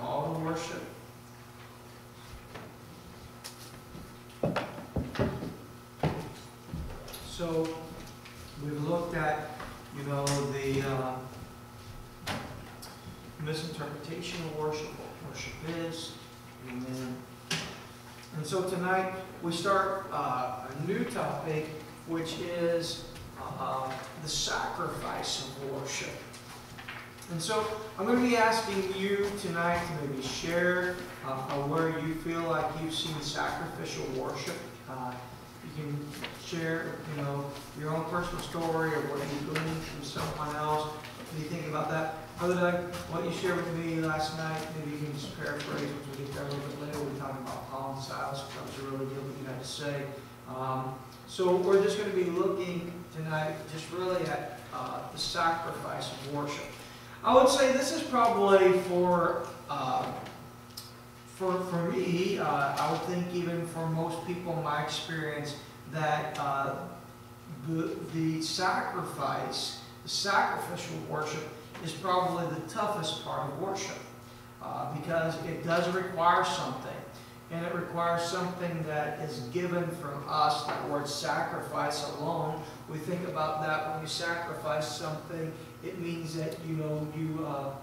call to worship. So, we've looked at, you know, the uh, misinterpretation of worship, what worship is, and and so tonight we start uh, a new topic, which is uh, the sacrifice of worship. And so I'm going to be asking you tonight to maybe share uh, where you feel like you've seen sacrificial worship. Uh, you can share, you know, your own personal story or what you gleaned from someone else. What do you think about that? Other than what you shared with me last night, maybe you can just paraphrase once we get there a little bit later. We're talking about Paul and Silas, that was a really good what you had to say. Um, so we're just going to be looking tonight just really at uh, the sacrifice of worship. I would say this is probably for uh, for for me. Uh, I would think even for most people, in my experience, that uh, the the sacrifice, the sacrificial worship, is probably the toughest part of worship uh, because it does require something. And it requires something that is given from us. That word sacrifice alone, we think about that when you sacrifice something, it means that you know you uh,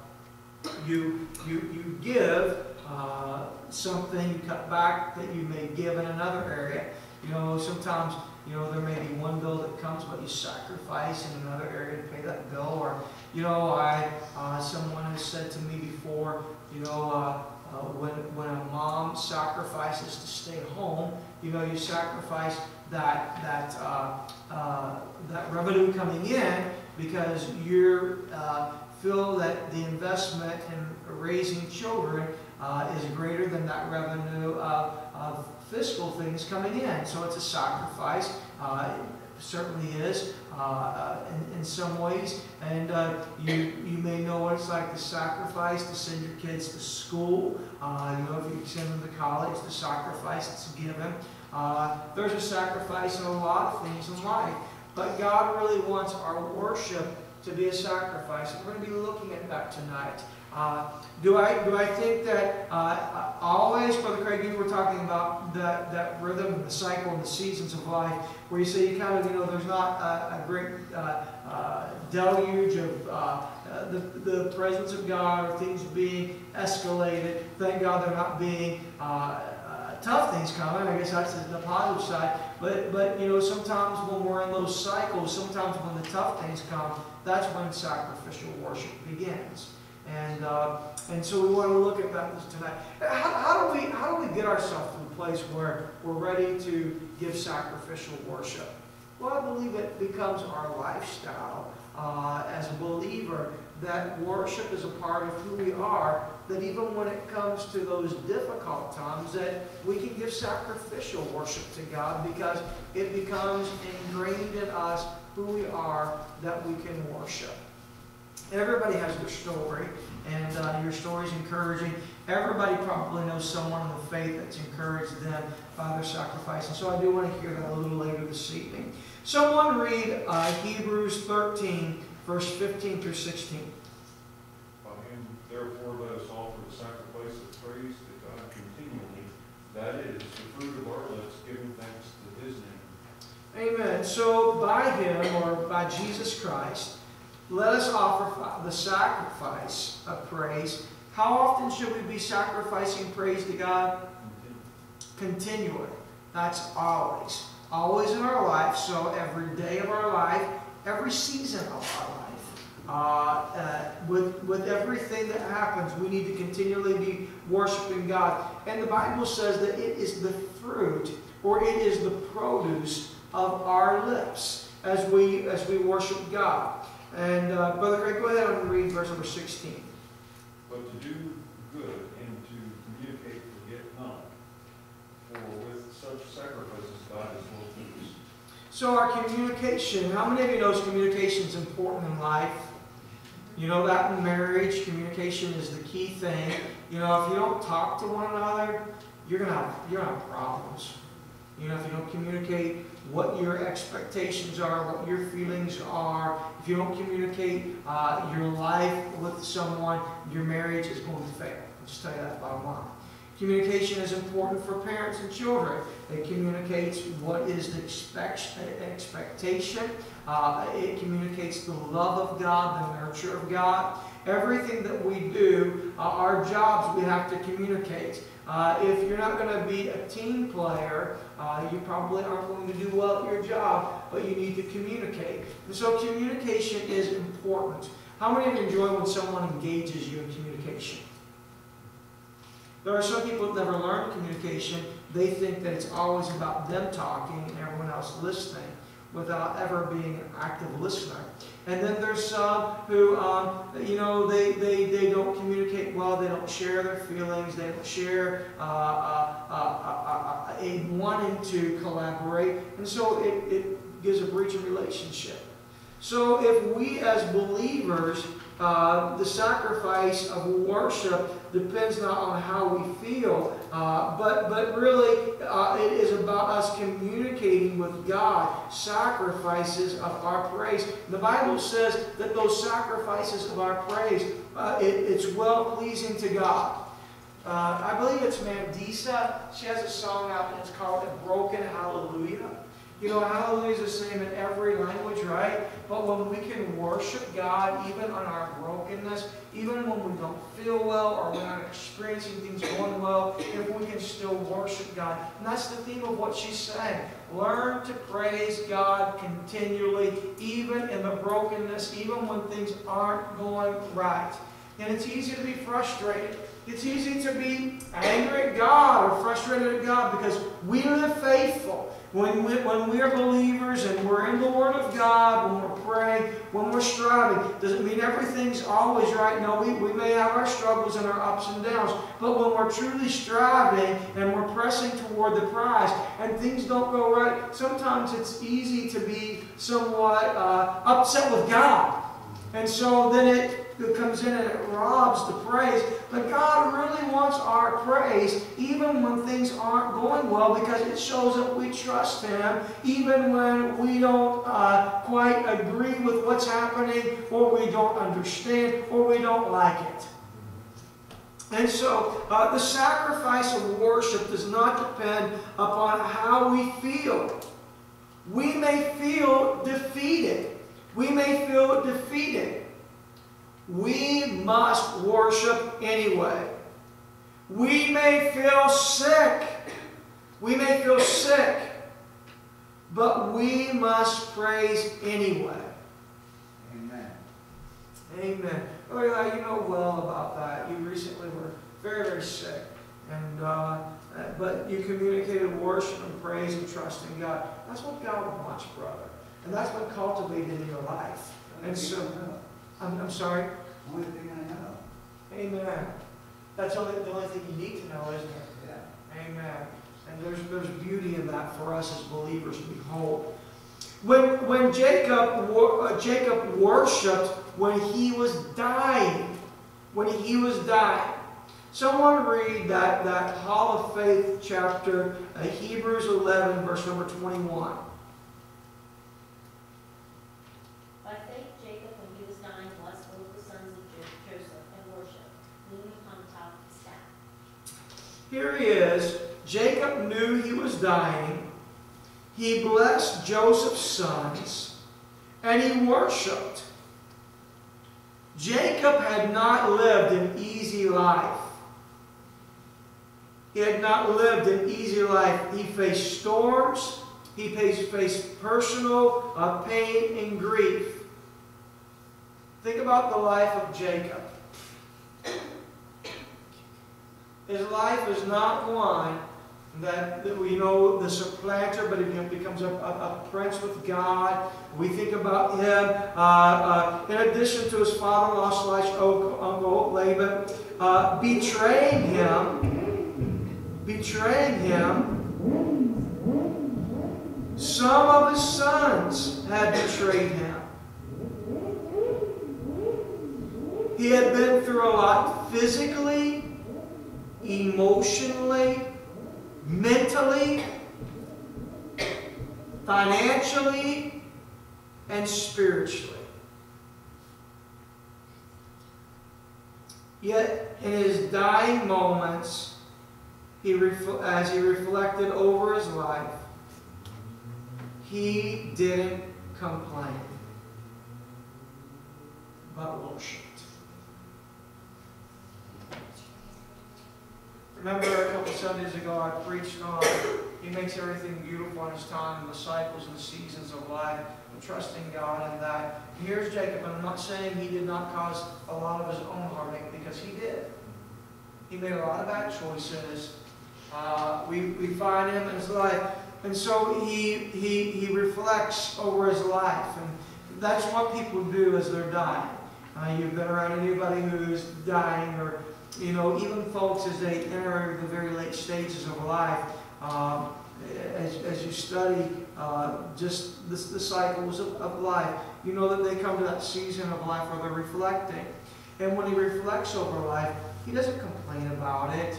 you you you give uh, something, cut back that you may give in another area. You know, sometimes you know there may be one bill that comes, but you sacrifice in another area to pay that bill. Or you know, I uh, someone has said to me before, you know. Uh, when, when a mom sacrifices to stay home, you know, you sacrifice that, that, uh, uh, that revenue coming in because you uh, feel that the investment in raising children uh, is greater than that revenue of, of fiscal things coming in. So it's a sacrifice. Uh, certainly is uh, in, some ways. And uh, you, you may know what it's like to sacrifice to send your kids to school. Uh, you know, if you send them to college, the sacrifice that's given. Uh, there's a sacrifice in a lot of things in life. But God really wants our worship to be a sacrifice. We're going to be looking at that tonight. Uh, do I do I think that uh, always, Brother Craig, you were talking about that that rhythm, the cycle, and the seasons of life, where you say you kind of you know there's not a, a great uh, uh deluge of uh, uh, the the presence of God or things being escalated. Thank God they're not being tough things coming. I guess that's the positive side. But but you know sometimes when we're in those cycles, sometimes when the tough things come, that's when sacrificial worship begins. And, uh, and so we want to look at that tonight. How, how, do we, how do we get ourselves to a place where we're ready to give sacrificial worship? Well, I believe it becomes our lifestyle uh, as a believer that worship is a part of who we are, that even when it comes to those difficult times, that we can give sacrificial worship to God because it becomes ingrained in us who we are that we can worship. Everybody has their story, and uh, your story is encouraging. Everybody probably knows someone in the faith that's encouraged them by their sacrifice. And so I do want to hear that a little later this evening. Someone read uh, Hebrews 13, verse 15 through 16. By him, therefore, let us offer the sacrifice of praise to God continually. That is the fruit of our lips, giving thanks to his name. Amen. So by him, or by Jesus Christ, let us offer the sacrifice of praise. How often should we be sacrificing praise to God? Continually. That's always. Always in our life. So every day of our life, every season of our life. Uh, uh, with, with everything that happens, we need to continually be worshiping God. And the Bible says that it is the fruit or it is the produce of our lips as we, as we worship God. And uh, Brother Craig, go ahead and read verse number 16. But to do good and to communicate forget not, for with such sacrifices God is well pleased. So our communication, how many of you knows communication is important in life? You know that in marriage, communication is the key thing. You know, if you don't talk to one another, you're gonna have, you're gonna have problems. You know, if you don't communicate what your expectations are, what your feelings are, if you don't communicate uh, your life with someone, your marriage is going to fail. I'll just tell you that bottom line. Communication is important for parents and children. It communicates what is the expect, expectation. Uh, it communicates the love of God, the nurture of God. Everything that we do, uh, our jobs, we have to communicate. Uh, if you're not going to be a team player, uh, you probably aren't going to do well at your job, but you need to communicate. And so communication is important. How many of you enjoy when someone engages you in communication? There are some people that never learn communication. They think that it's always about them talking and everyone else listening without ever being an active listener. And then there's some who, um, you know, they, they, they don't communicate well, they don't share their feelings, they don't share uh, uh, uh, a wanting to collaborate, and so it, it gives a breach of relationship. So if we as believers, the sacrifice of worship depends not on how we feel, uh, but, but really uh, it is about us communicating with God sacrifices of our praise. The Bible says that those sacrifices of our praise, uh, it, it's well pleasing to God. Uh, I believe it's Mandisa. She has a song out and it's called A Broken Hallelujah. You know, hallelujah is the same in every language, right? But when we can worship God, even on our brokenness, even when we don't feel well or we're not experiencing things going well, if we can still worship God. And that's the theme of what she's saying. Learn to praise God continually, even in the brokenness, even when things aren't going right. And it's easy to be frustrated. It's easy to be angry at God or frustrated at God because we live faithful. When we, when we are believers and we're in the Word of God, when we're praying, when we're striving, doesn't mean everything's always right. No, we, we may have our struggles and our ups and downs. But when we're truly striving and we're pressing toward the prize and things don't go right, sometimes it's easy to be somewhat uh, upset with God. And so then it who comes in and robs the praise. But God really wants our praise even when things aren't going well because it shows that we trust Him even when we don't uh, quite agree with what's happening or we don't understand or we don't like it. And so uh, the sacrifice of worship does not depend upon how we feel. We may feel defeated. We may feel defeated. We must worship anyway. We may feel sick. We may feel sick. But we must praise anyway. Amen. Amen. Oh, yeah, you know well about that. You recently were very, very sick. And, uh, but you communicated worship and praise and trust in God. That's what God wants, brother. And that's been cultivated in your life. And so, I'm, I'm sorry? Only thing I know. Amen. That's only, the only thing you need to know, isn't it? Yeah. Amen. And there's, there's beauty in that for us as believers to behold. When, when Jacob, uh, Jacob worshipped when he was dying, when he was dying, someone read that, that Hall of Faith chapter, uh, Hebrews 11, verse number 21. Here he is. Jacob knew he was dying. He blessed Joseph's sons, and he worshiped. Jacob had not lived an easy life. He had not lived an easy life. He faced storms. He faced personal uh, pain and grief. Think about the life of Jacob. His life is not one that, we know the supplanter, but he becomes a, a, a, prince with God. We think about him, uh, uh, in addition to his father-in-law slash uncle Laban, uh, betraying him, betraying him. Some of his sons had betrayed him. He had been through a lot physically, emotionally, mentally. financially and spiritually. Yet, in his dying moments, he as he reflected over his life, he didn't complain, but worshiped. Remember a couple Sundays ago I preached on He makes everything beautiful in His time, the cycles and seasons of life, and trusting God in that. Here's Jacob, and I'm not saying he did not cause a lot of his own heartache, because he did. He made a lot of bad choices. Uh, we, we find him in his life. And so he, he, he reflects over his life. And that's what people do as they're dying. Uh, you've been around anybody who's dying, or, you know, even folks as they enter the very late stages of life. Um, as, as you study uh, just the, the cycles of, of life, you know that they come to that season of life where they're reflecting. And when he reflects over life, he doesn't complain about it.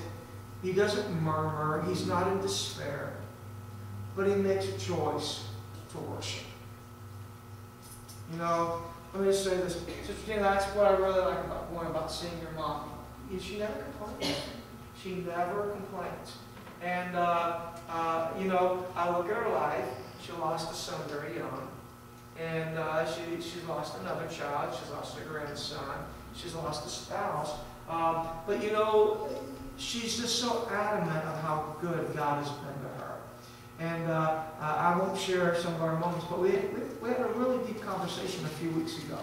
He doesn't murmur. He's not in despair. But he makes a choice to worship. You know, let me just say this. Sister Tina, that's what I really like about going about seeing your mom. She never complains. She never complains. And, uh, uh, you know, I look at her life. She lost a son very young. And uh, she, she's lost another child. She's lost a grandson. She's lost a spouse. Um, but, you know, she's just so adamant of how good God has been to her. And uh, I won't share some of our moments, but we, we, we, had a really deep conversation a few weeks ago.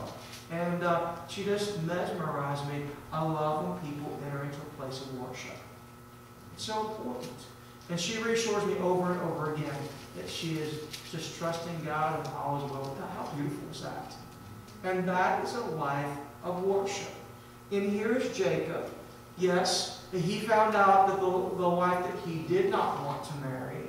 And uh, she just mesmerized me. I love when people enter into a place of worship. It's so important. And she reassures me over and over again that she is just trusting God and all is well. How beautiful is that? And that is a life of worship. And here's Jacob. Yes, he found out that the, the wife that he did not want to marry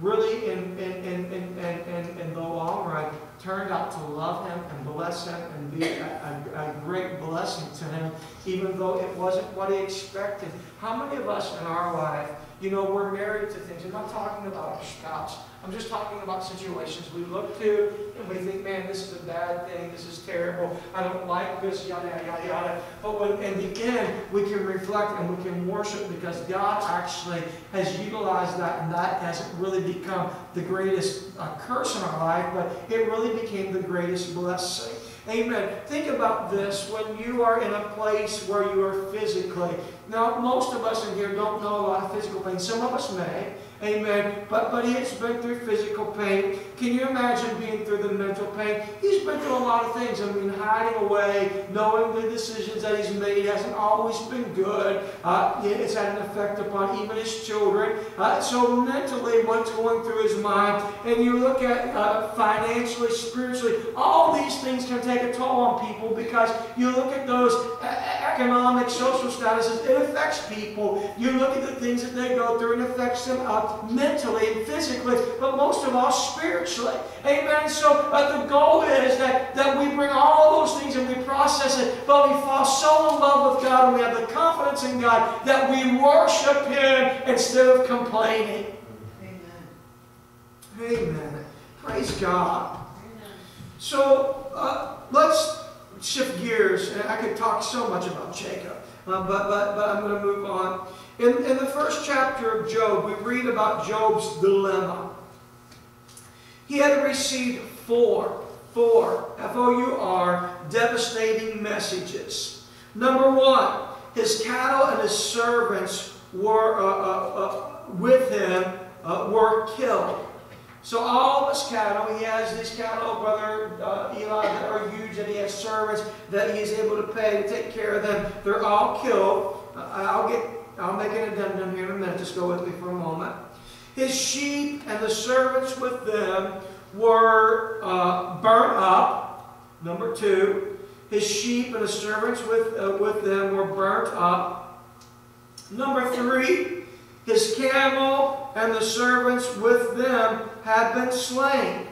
really in, in, in, in, in, in the long run turned out to love him and bless him and be a, a, a, great blessing to him, even though it wasn't what he expected. How many of us in our life, you know, we're married to things. I'm not talking about our spouse. I'm just talking about situations we look to and we think, man, this is a bad thing. This is terrible. I don't like this, yada, yada, yada. But when in the end, we can reflect and we can worship because God actually has utilized that and that hasn't really become the greatest uh, curse in our life, but it really became the greatest blessing. Amen. Think about this when you are in a place where you are physically. Now, most of us in here don't know a lot of physical pain. Some of us may. Amen. But but he's been through physical pain. Can you imagine being through the mental pain? He's been through a lot of things. I mean, hiding away, knowing the decisions that he's made hasn't always been good. Uh, it's had an effect upon even his children. Uh, so mentally, what's going through his mind? And you look at uh, financially, spiritually, all these things can take a toll on people because you look at those economic, social statuses. It affects people. You look at the things that they go through, it affects them up mentally and physically, but most of all spiritually. Amen. So uh, the goal is that, that we bring all those things and we process it, but we fall so in love with God and we have the confidence in God that we worship Him instead of complaining. Amen. Amen. Praise God. So uh, let's shift gears. I could talk so much about Jacob, uh, but, but, but I'm going to move on. In, in the first chapter of Job, we read about Job's dilemma. He had received four, four, F-O-U-R, devastating messages. Number one, his cattle and his servants were uh, uh, uh, with him uh, were killed. So all of his cattle, he has these cattle, brother uh, Eli, that are huge, and he has servants that he is able to pay to take care of them. They're all killed. I'll get I'll make an addendum here in a minute. Just go with me for a moment. His sheep and the servants with them were uh, burnt up. Number two, his sheep and the servants with, uh, with them were burnt up. Number three, his camel and the servants with them had been slain.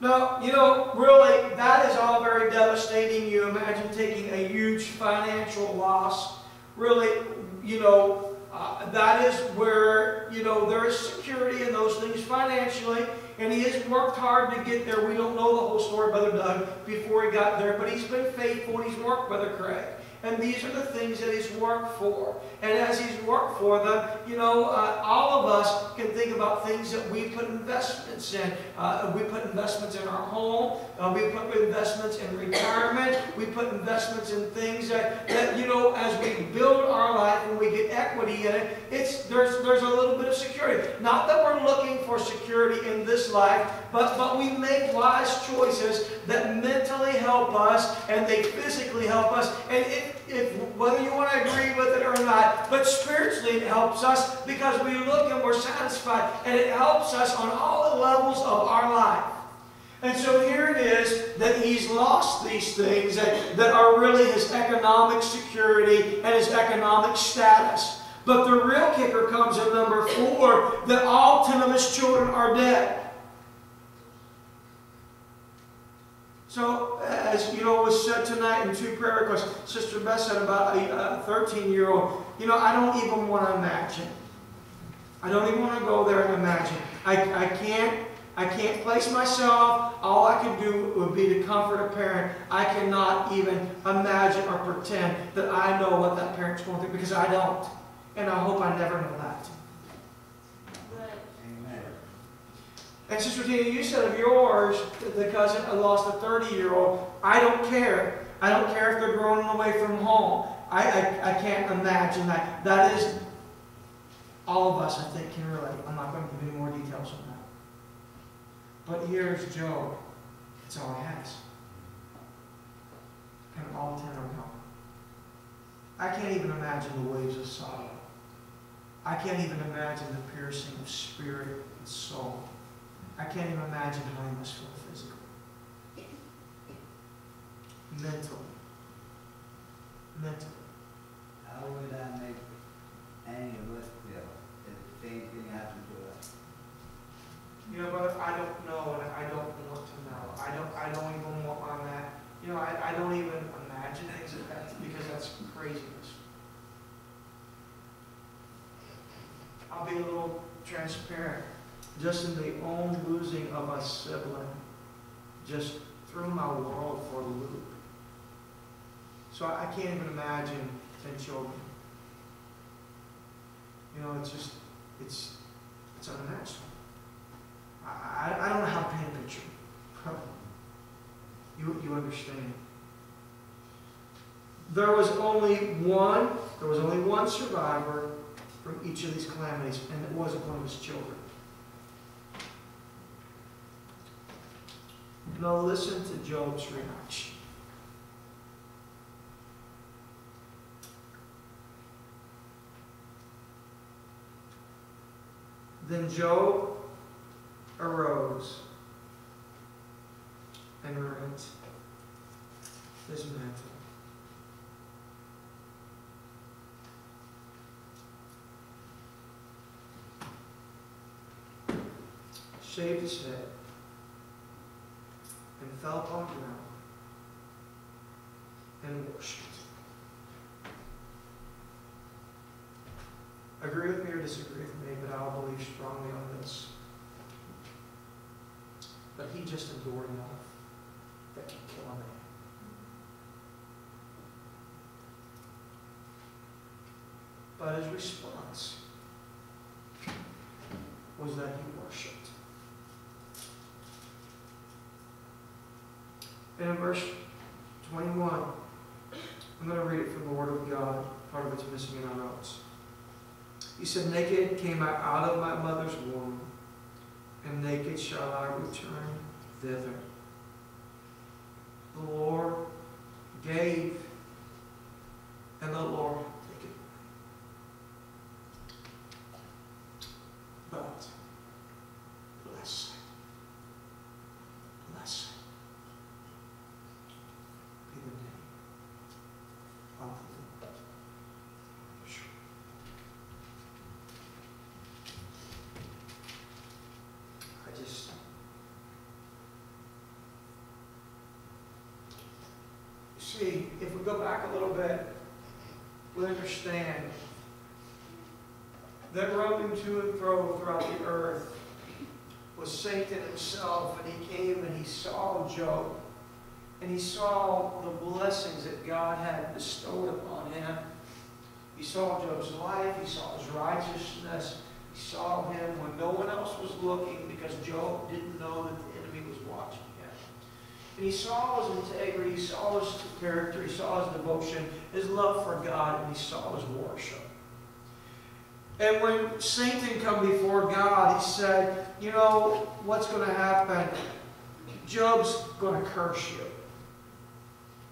Now, you know, really, that is all very devastating. You imagine taking a huge financial loss really, you know, uh, that is where, you know, there is security in those things financially, and he has worked hard to get there. We don't know the whole story, Brother Doug, before he got there, but he's been faithful, and he's worked, Brother Craig. And these are the things that he's worked for. And as he's worked for them, you know, uh, all of us can think about things that we put investments in. Uh, we put investments in our home. Uh, we put investments in retirement. We put investments in things that, that, you know, as we build our life and we get equity in it, it's, there's, there's a little bit of security. Not that we're looking for security in this life, but, but we make wise choices that mentally help us and they physically help us. And if, if whether you want to agree with it or not, but spiritually it helps us because we look and we're satisfied and it helps us on all the levels of our life. And so here it is that he's lost these things that, that are really his economic security and his economic status. But the real kicker comes at number four that all ten of his children are dead. So, as you know, was said tonight in two prayer requests, Sister Beth said about a 13 year old. You know, I don't even want to imagine. I don't even want to go there and imagine. I, I can't. I can't place myself. All I can do would be to comfort a parent. I cannot even imagine or pretend that I know what that parent's going through because I don't. And I hope I never know that. Amen. And Sister Tina, you said of yours, the cousin lost a 30-year-old, I don't care. I don't care if they're growing away from home. I, I, I can't imagine that. That is, all of us, I think, can relate. I'm not going to give any more details on that. But here's Job. It's all he has. And all ten are gone. I can't even imagine the waves of sorrow. I can't even imagine the piercing of spirit and soul. I can't even imagine how he must feel physically. Mentally. Mentally. How would I make any of us feel if the same thing happened to us? You know, brother, I don't know and I don't want to know. I don't I don't even want on that. You know, I, I don't even imagine things like that because that's craziness. I'll be a little transparent. Just in the own losing of a sibling just threw my world for a loop. So I can't even imagine ten children. You know, it's just, it's, it's unimaginable. I, I, I don't know how to paint a picture. You, you understand. There was only one, there was only one survivor from each of these calamities, and it wasn't one of his children. Now listen to Job's reaction. Then Job arose and rent his mantle. Shaved his head and fell upon the ground and worshipped. Agree with me or disagree with me, but I'll believe strongly on this. But he just endured enough that can kill a man. But his response was that he worshipped. And in verse 21, I'm going to read it from the Word of God. Part of it's missing in our notes. He said, Naked came I out of my mother's womb, and naked shall I return thither. The Lord gave, and the Lord hath taken. But blessed, blessed be the name of the Lord. I just. See, if we go back a little bit, we understand that roaming to and fro throughout the earth was Satan himself, and he came and he saw Job, and he saw the blessings that God had bestowed upon him. He saw Job's life, he saw his righteousness, he saw him when no one else was looking because Job didn't know that the enemy was watching him. And he saw his integrity, he saw his character, he saw his devotion, his love for God, and he saw his worship. And when Satan come before God, he said, you know, what's going to happen? Job's going to curse you.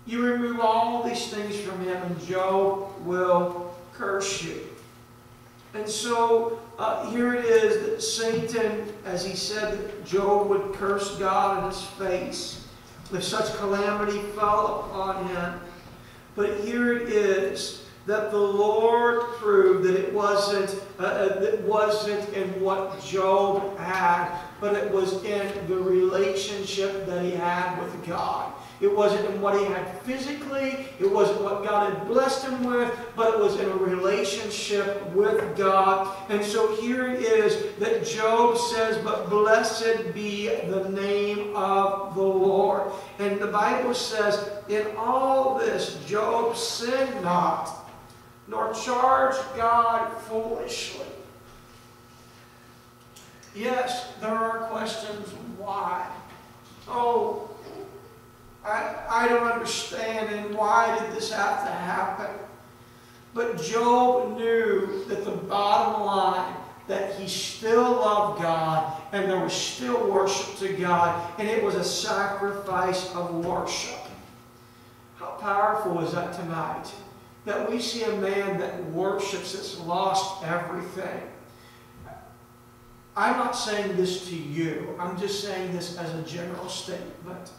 You remove all these things from him, and Job will curse you. And so uh, here it is that Satan, as he said Job would curse God in his face if such calamity fell upon him. But here it is that the Lord proved that it wasn't, uh, uh, it wasn't in what Job had, but it was in the relationship that he had with God. It wasn't in what he had physically, it wasn't what God had blessed him with, but it was in a relationship with God. And so here it is that Job says, But blessed be the name of the Lord. And the Bible says, In all this, Job sinned not, nor charged God foolishly. Yes, there are questions why. Oh, I, I don't understand and why did this have to happen? But Job knew that the bottom line that he still loved God and there was still worship to God and it was a sacrifice of worship. How powerful is that tonight? That we see a man that worships that's lost everything. I'm not saying this to you. I'm just saying this as a general statement.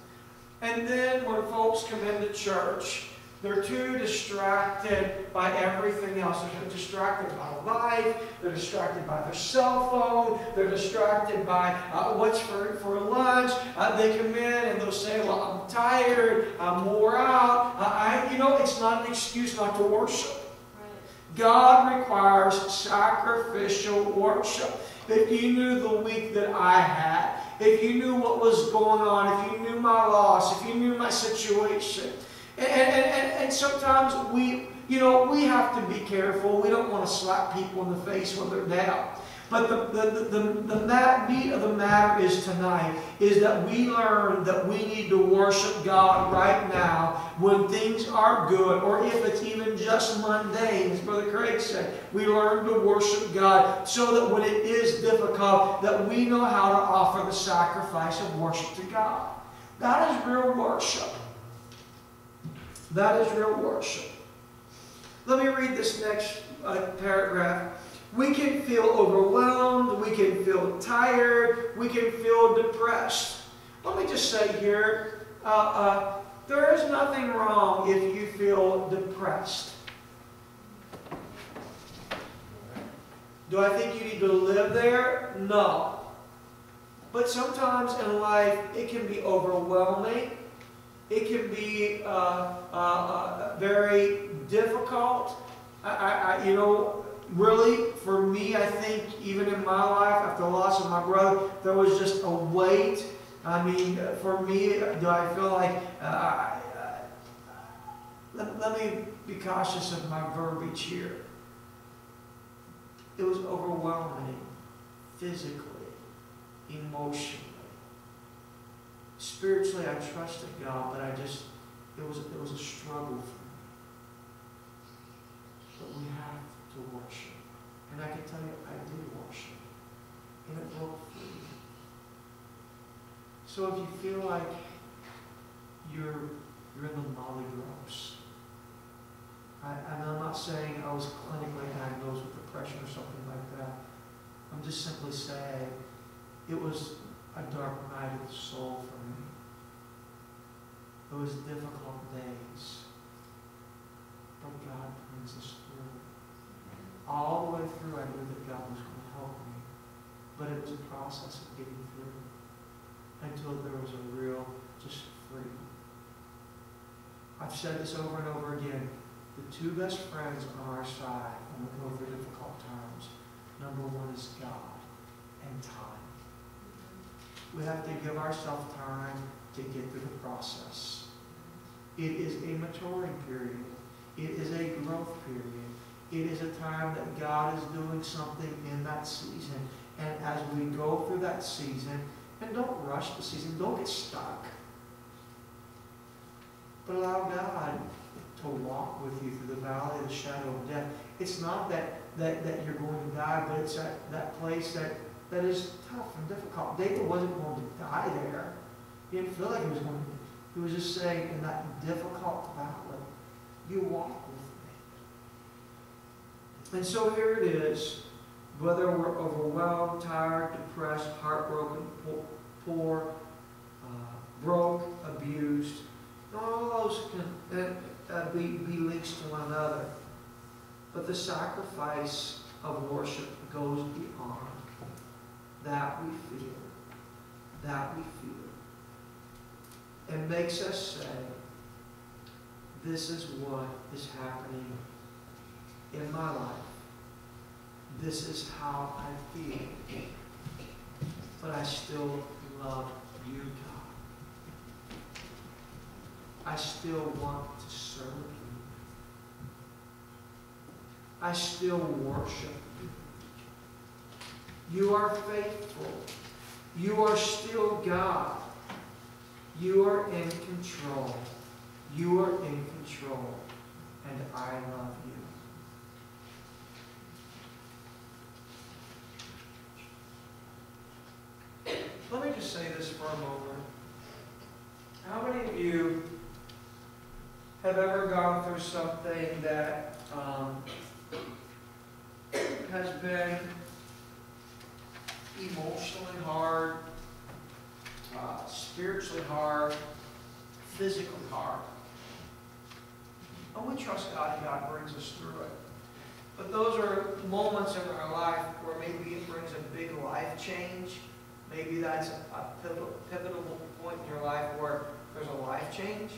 And then when folks come into church, they're too distracted by everything else. They're distracted by life. They're distracted by their cell phone. They're distracted by uh, what's for, for lunch. Uh, they come in and they'll say, well, I'm tired. I'm wore out. Uh, I, you know, it's not an excuse not to worship. God requires sacrificial worship. If you knew the week that I had, if you knew what was going on, if you knew my loss, if you knew my situation. And, and, and, and sometimes we, you know, we have to be careful. We don't want to slap people in the face when they're down. But the, the, the, the, the meat of the matter is tonight is that we learn that we need to worship God right now when things are good, or if it's even just mundane, as Brother Craig said. We learn to worship God so that when it is difficult, that we know how to offer the sacrifice of worship to God. That is real worship. That is real worship. Let me read this next uh, paragraph. We can feel overwhelmed. We can feel tired. We can feel depressed. Let me just say here, uh, uh, there is nothing wrong if you feel depressed. Do I think you need to live there? No. But sometimes in life, it can be overwhelming. It can be uh, uh, uh, very difficult. I, I, I, you know, really, for me, I think even in my life, after the loss of my brother, there was just a weight. I mean, for me, do I feel like, uh, I- let, let me be cautious of my verbiage here. It was overwhelming, physically, emotionally. Spiritually, I trusted God, but I just, it was, it was a struggle for me. But we have to worship. And I can tell you, I did worship. And it broke free. So if you feel like you're, you're in the molly gross, I, and I'm not saying I was clinically diagnosed with depression or something like that. I'm just simply saying it was a dark night of the soul for me. It was difficult days. But God brings us. All the way through, I knew that God was going to help me. But it was a process of getting through until there was a real, just freedom. I've said this over and over again. The two best friends on our side when we go through difficult times number one is God and time. We have to give ourselves time to get through the process. It is a maturing period. It is a growth period. It is a time that God is doing something in that season. And as we go through that season, and don't rush the season, don't get stuck. But allow God to walk with you through the valley of the shadow of death. It's not that, that, that you're going to die, but it's that, that place that, that is tough and difficult. David wasn't going to die there. He didn't feel like he was going to. He was just saying, in that difficult valley, you walk. And so here it is. Whether we're overwhelmed, tired, depressed, heartbroken, poor, uh, broke, abused, all those can uh, be, be links to one another. But the sacrifice of worship goes beyond that we feel, that we feel. It makes us say, this is what is happening in my life. This is how I feel. But I still love you, God. I still want to serve you. I still worship you. You are faithful. You are still God. You are in control. You are in control. And I love you. Let me just say this for a moment. How many of you have ever gone through something that um, has been emotionally hard, uh, spiritually hard, physically hard? And we trust God and God brings us through it. But those are moments in our life where maybe it brings a big life change. Maybe that's a pivotal, pivotal point in your life where there's a life change.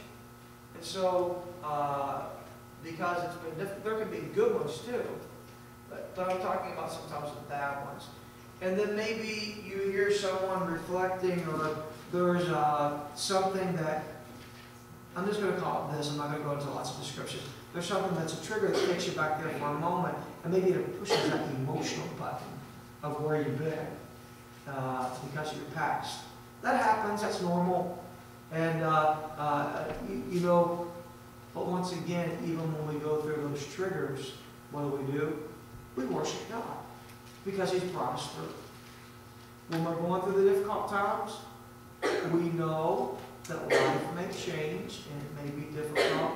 And so, uh, because it's been different, there can be good ones too. But, but I'm talking about sometimes the bad ones. And then maybe you hear someone reflecting or there's uh, something that, I'm just going to call it this, I'm not going to go into lots of descriptions. There's something that's a trigger that takes you back there for a moment, and maybe it pushes that emotional button of where you've been uh, because of your past. That happens, that's normal. And, uh, uh, you, you know, but once again, even when we go through those triggers, what do we do? We worship God because He's brought us through. When we're going through the difficult times, we know that life may change and it may be difficult,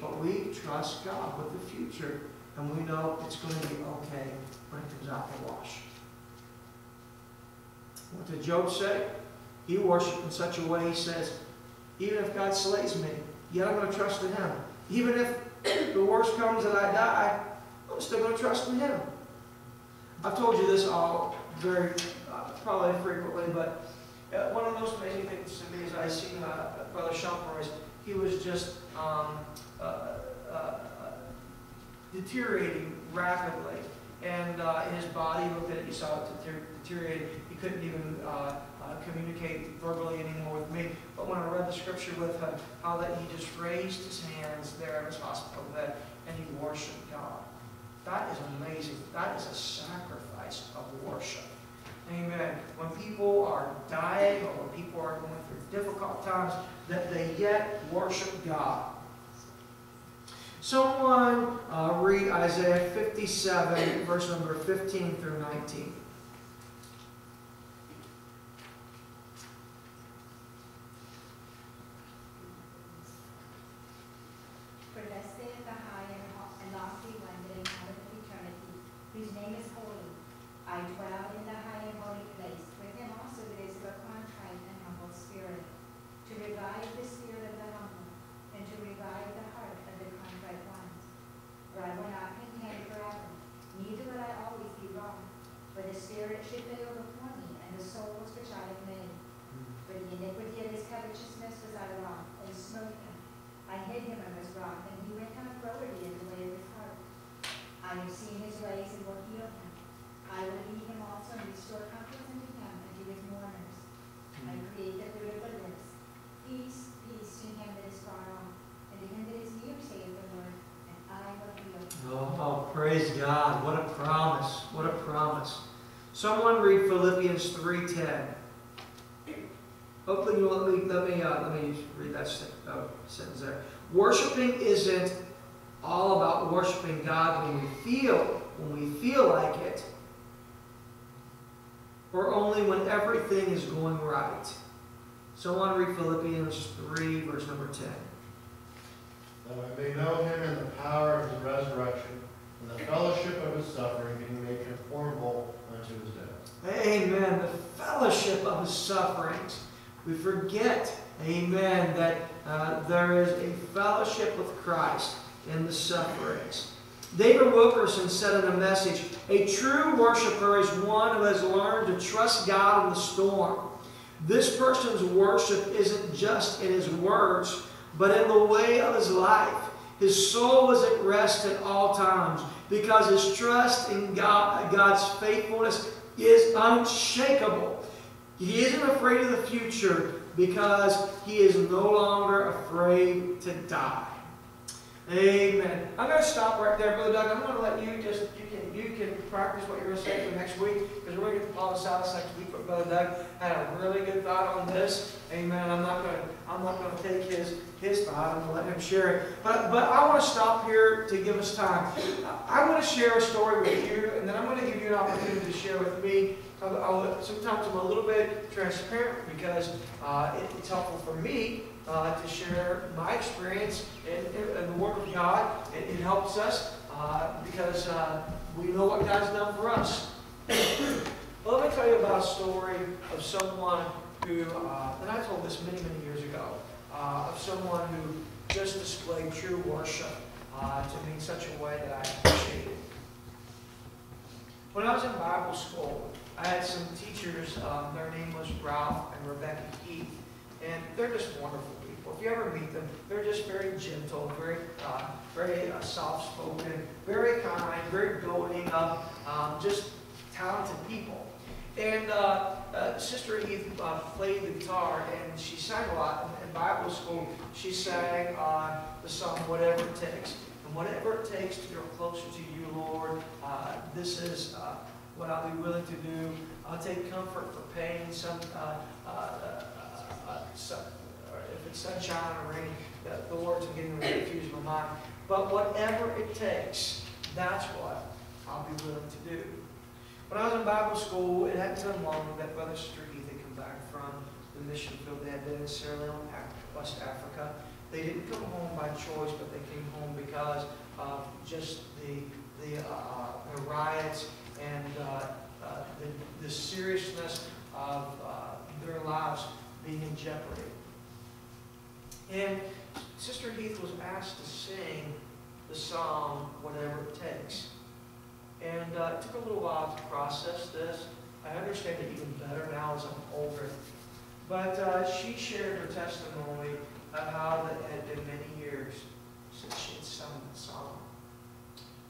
but we trust God with the future and we know it's going to be okay when it comes out the wash. What did Job say? He worshiped in such a way, he says, even if God slays me, yet I'm going to trust in Him. Even if the worst comes and I die, I'm still going to trust in Him. I've told you this all very, uh, probably frequently, but uh, one of the most amazing things to me is I see uh, Brother Shumpers. He was just um, uh, uh, deteriorating rapidly. And uh, his body, looked at it, you saw it deter- deteriorate. Couldn't even uh, uh, communicate verbally anymore with me. But when I read the scripture with him, how that he just raised his hands there in his hospital bed and he worshiped God. That is amazing. That is a sacrifice of worship. Amen. When people are dying or when people are going through difficult times, that they yet worship God. Someone uh, read Isaiah 57, verse number 15 through 19. For thus saith the high and ho- and lofty one that inhabiteth eternity, whose name is holy. I dwell in the high and holy place, with him also that is of a contrite and humble spirit, to revive the spirit of the humble, and to revive the heart of the contrite ones. For I will not contend forever, neither will I always be wrong. For the spirit should fail before me, and the souls which I have made. For the iniquity of his covetousness was I wrong, and smote him. I hid him in his rock, and he went not forwardly in the way of his heart. I have seen his ways and will heal him. I will and restore confidence into him and to his mourners. I create the fruit of the lips. Peace, peace to him that is far off, and to him that is near, saith the Lord, and I will heal. Oh, praise God. What a promise. What a promise. Someone read Philippians 3.10. Hopefully you'll let me, let me, uh, let me read that uh, sentence there. Worshiping isn't all about worshiping God when we feel, when we feel like it, or only when everything is going right. Someone read Philippians 3, verse number 10. that I may know him in the power of his resurrection, and the fellowship of his suffering, being made conformable unto his death. Amen. The fellowship of his sufferings. We forget, amen, that uh, there is a fellowship with Christ in the sufferings. David Wilkerson said in a message, a true worshiper is one who has learned to trust God in the storm. This person's worship isn't just in his words, but in the way of his life. His soul is at rest at all times because his trust in God, God's faithfulness is unshakable. He isn't afraid of the future because he is no longer afraid to die. Amen. I'm going to stop right there, Brother Doug. I'm going to let you just, you can practice what you're going to say for next week because we're going to get Paul Silas next week. But Brother Doug had a really good thought on this. Amen. I'm not going to I'm not going to take his his thought. I'm going to let him share it. But but I want to stop here to give us time. I'm going to share a story with you, and then I'm going to give you an opportunity to share with me. I'll- sometimes I'm a little bit transparent because uh, it- it's helpful for me uh, to share my experience in the work of God. It, it helps us uh, because uh, we know what God's done for us. well, let me tell you about a story of someone who, uh, and I told this many, many years ago, uh, of someone who just displayed true worship uh, to me in such a way that I appreciated. When I was in Bible school, I had some teachers, um, their name was Ralph and Rebecca Keith, and they're just wonderful If you ever meet them, they're just very gentle, very, uh, very uh, soft-spoken, very kind, very building up, um, just talented people. And uh, uh, Sister Eve uh, played the guitar, and she sang a lot. In, in Bible school, she sang uh, the song "Whatever It Takes." And whatever it takes to grow closer to you, Lord, this is what I'll be willing to do. I'll take comfort for pain, some, uh, uh, uh, uh, if it's sunshine or rain, the, the getting ready to confuse my mind. But whatever it takes, that's what I'll be willing to do. When I was in Bible school, it hadn't been long that Brother Heath had come back from the mission field they had been in Sierra Leone, West Africa. They didn't come home by choice, but they came home because of just the, the, uh, the riots and uh, uh, the, the seriousness of uh, their lives being in jeopardy. And Sister Heath was asked to sing the song, Whatever It Takes. And uh, it took a little while to process this. I understand it even better now as I'm older. But uh, she shared her testimony of how it had been many years since she had sung the song.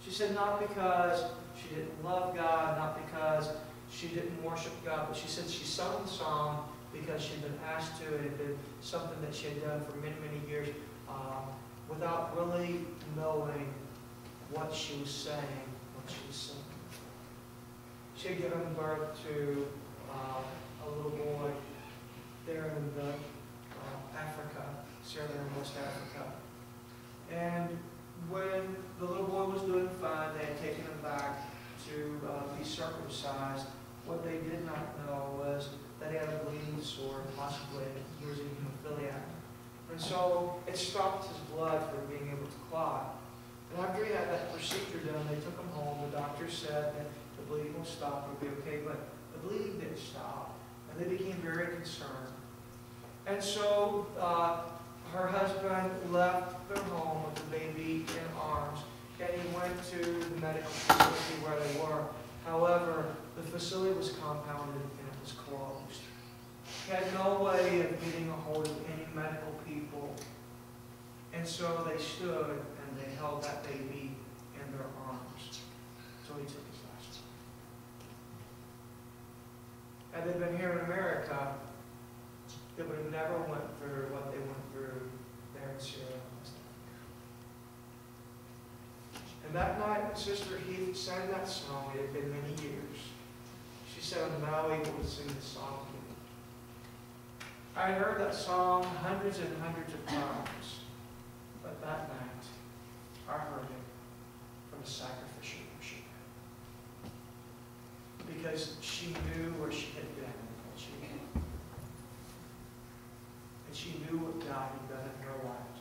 She said not because she didn't love God, not because she didn't worship God, but she said she sung the song because she'd been asked to. It had been something that she had done for many, many years um, without really knowing what she was saying, what she was saying. She had given birth to uh, a little boy there in the, uh, Africa, Sierra Leone, West Africa. And when the little boy was doing fine, they had taken him back to uh, be circumcised. What they did not know was that he had a bleeding sore, possibly he was a hemophiliac. And so it stopped his blood from being able to clot. And after he had that procedure done, they took him home. The doctor said that the bleeding will stop, it'll be okay, but the bleeding didn't stop. And they became very concerned. And so uh, her husband left their home with the baby in arms, and he went to the medical facility where they were. However, the facility was compounded was closed. He had no way of getting a hold of any medical people. And so they stood and they held that baby in their arms. So he took his last breath. Had they been here in America, they would have never went through what they went through there in Syria. And that night, Sister Heath sang that song. It had been many so I'm now able to sing the song to you. I heard that song hundreds and hundreds of times, but that night I heard it from a sacrificial worshiper. Because she knew where she had been and she knew what God had done in her life.